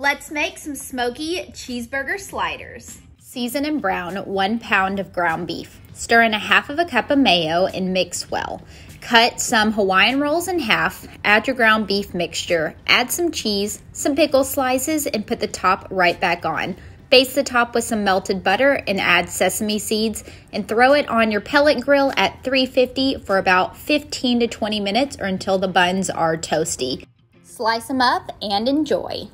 Let's make some smoky cheeseburger sliders. Season and brown one pound of ground beef. Stir in a half of a cup of mayo and mix well. Cut some Hawaiian rolls in half, add your ground beef mixture, add some cheese, some pickle slices, and put the top right back on. Baste the top with some melted butter and add sesame seeds and throw it on your pellet grill at 350 for about 15 to 20 minutes or until the buns are toasty. Slice them up and enjoy.